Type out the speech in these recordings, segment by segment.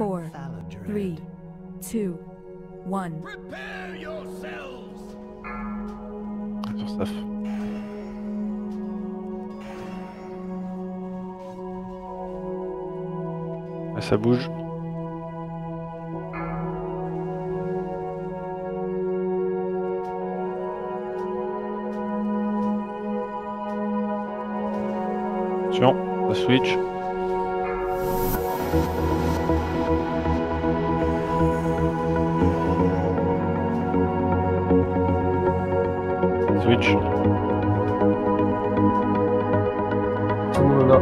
four, three, two, one. Prepare yourselves! Ah, ça bouge. Attention, ça switch. Switch. Tout le monde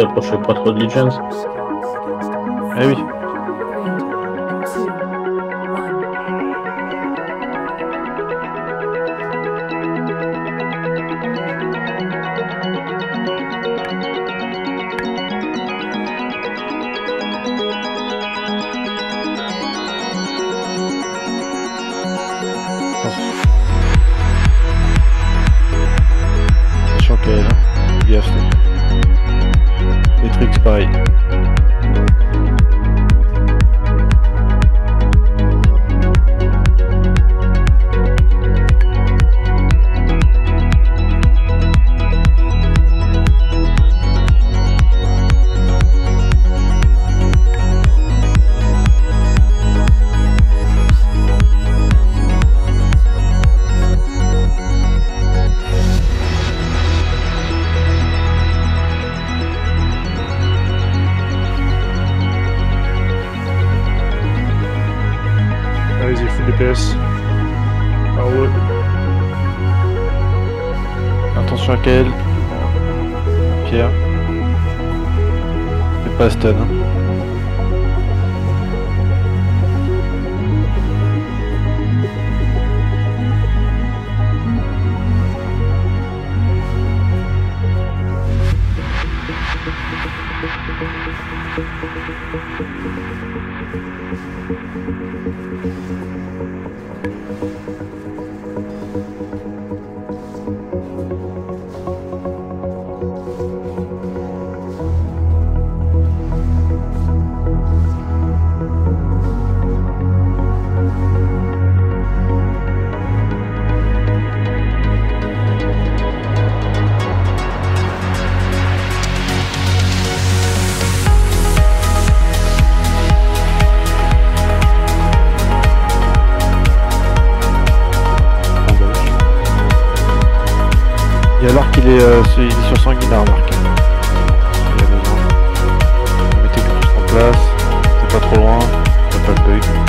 a s'il vous plaît là. Vous approchez pas de Legends. Ah Attention à Kael. Pierre. Et pas stun. Hein. Euh, il est sur sanguinaire, l'arc. Il a besoin. Mettez tout en place. C'est pas trop loin. T'as pas le bug.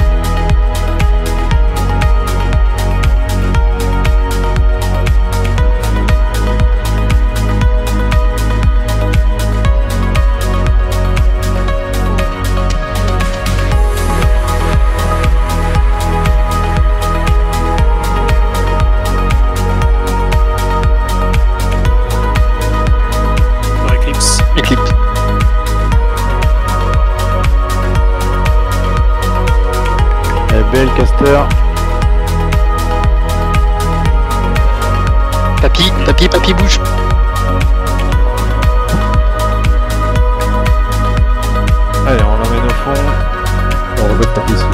Allez, on l'emmène au fond. On remet le tapis, s'il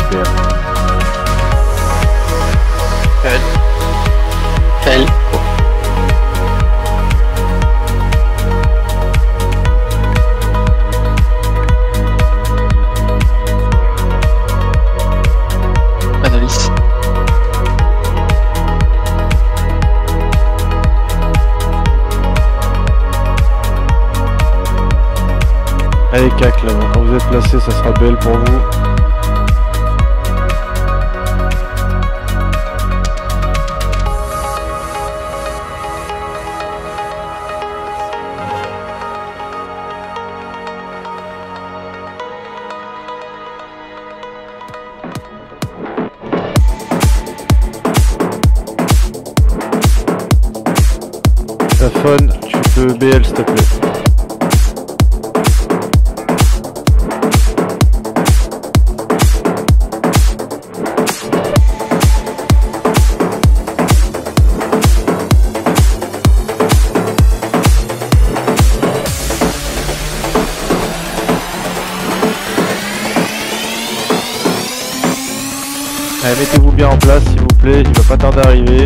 Allez, cac là, quand vous êtes placé, ça sera BL pour vous. Phone, tu peux BL s'il te plaît. Bien en place s'il vous plaît, il va pas tarder à arriver.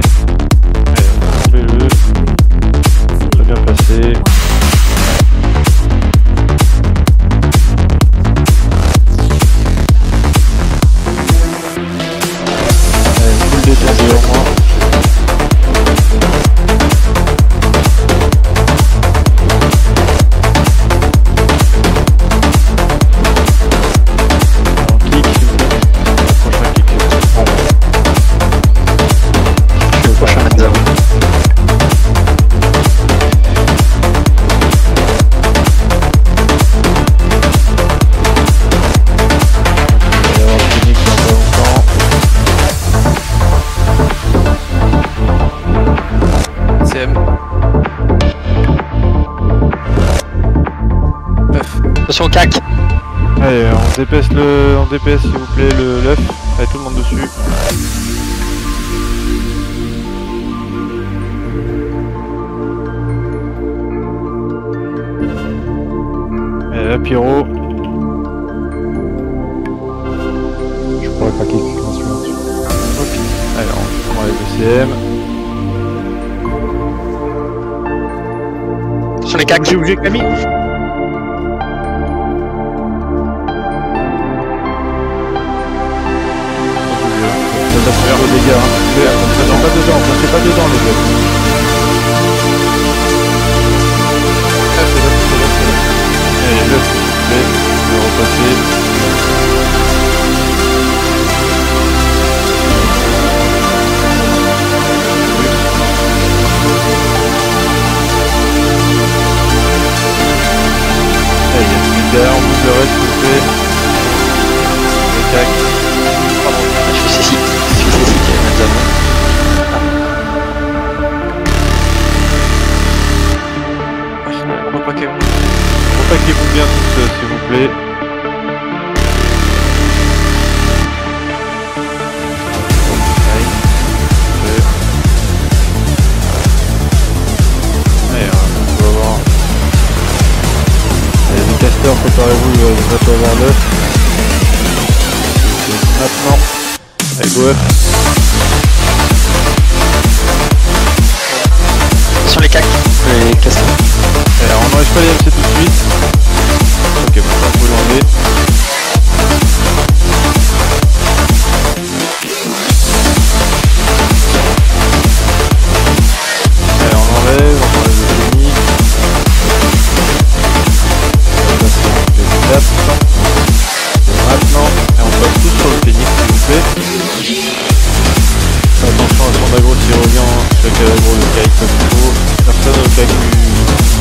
Dépêche le, on dépêche s'il vous plaît le l'œuf. Allez, tout le monde dessus. Allez, la pyro. Je pourrais craquer une suivante. Ok. Allez, on prend les deux CM. Attention les cacs. J'ai bougé Camille pas dedans casteurs, préparez-vous, il va bientôt avoir l'œuf. Maintenant. Allez, go. Attention les cacs. Les castors. Allez, on n'enlève pas les MC tout de suite on enlève, on enlève le technique. Là, c'est les. Maintenant, et on passe tous sur le technique, s'il vous plaît. Attention à son agro qui revient, chaque agro le caille comme il faut. Personne au caille du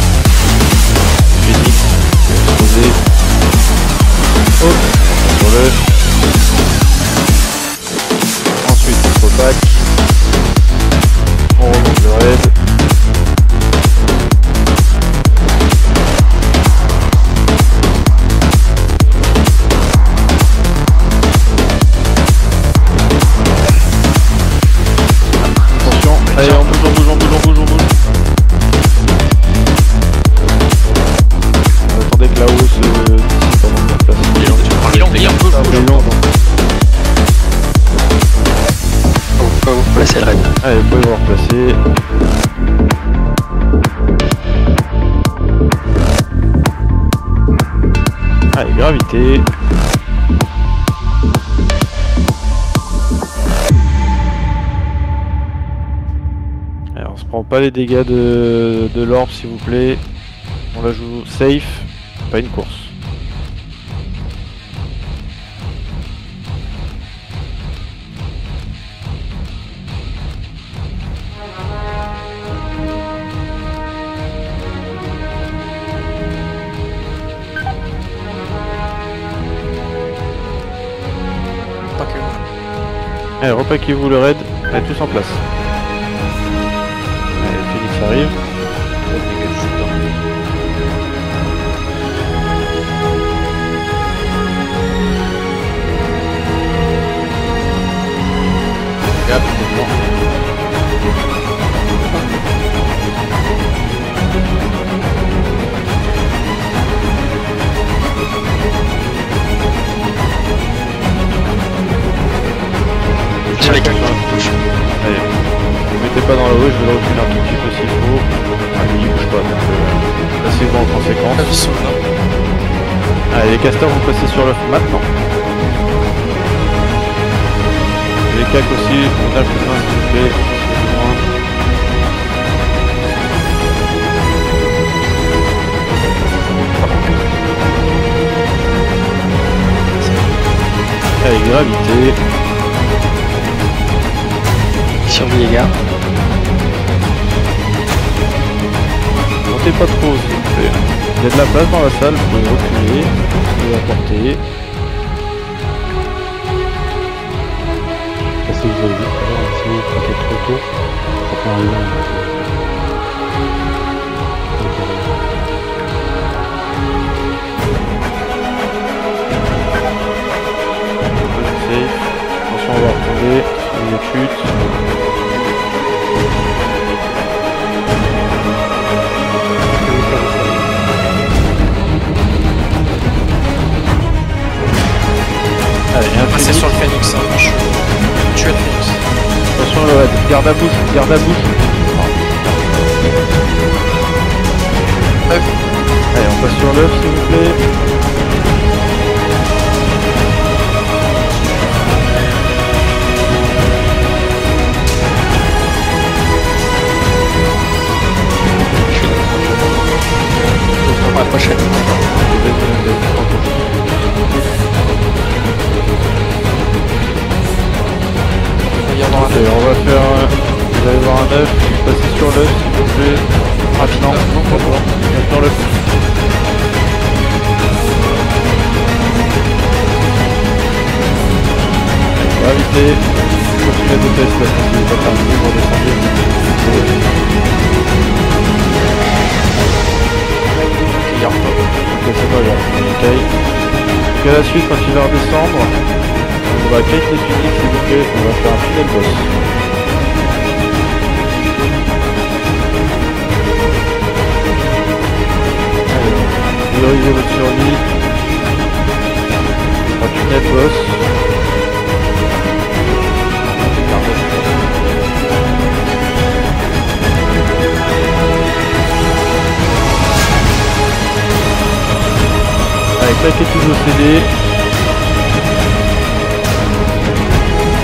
Alors, on se prend pas les dégâts de, de l'orbe, s'il vous plaît. On la joue safe, pas une course. Allez, repaquez-vous le raid. Allez, tous en place. Phoenix arrive. Les gars, bouge. Allez, mettez pas dans la rue, je vais le reculer un tout petit peu s'il faut. Ah, lui, il bouge pas, donc euh, passez-vous en conséquence. Ah, ils sont là. Allez, les casteurs, vous passez sur l'œuf maintenant. Les cacs aussi, on a plus main s'il vous plaît. Allez, gravité. Survie les gars. Montez pas trop s'il vous plaît. Il y a de la place dans la salle, vous pouvez reculer, vous apporter. Que vous avez l'heure, si vous craquez trop tôt, ça peut arriver. Attention, on va retomber. A chute. Garde à bouche, garde à bouche. Allez, on passe sur l'œuf s'il vous plaît. Gravité. Continuez de test là, si vous pas terminé, vous redescendez. Regarde pas. Ok, c'est pas. Ok. Donc à la suite, quand il va redescendre, on va kite les s'il vous plaît. On va faire un tunnel boss. Priorisez votre survie. Un tunnel boss. Tous vos CD.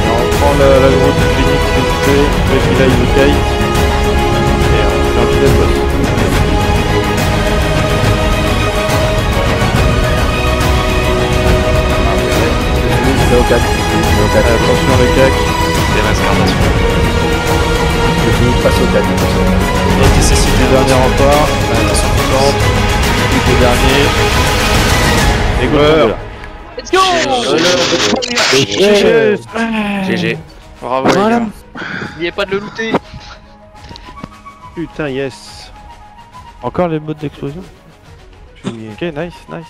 Alors, on prend la, la grosse phoenix. Le le kite. Et on fait un tunnel boss. C'est au 4. C'est au 4. Allez, attention cacs. Démascardation. Le Phoenix passe au 4. Et TCC. Les derniers remparts. Attention. Les derniers. Et go. Et Let's go GG GG. Bravo les Voilà. gars. N'oubliez pas de le looter. Putain, yes. Encore les modes d'explosion. Ok, nice, nice.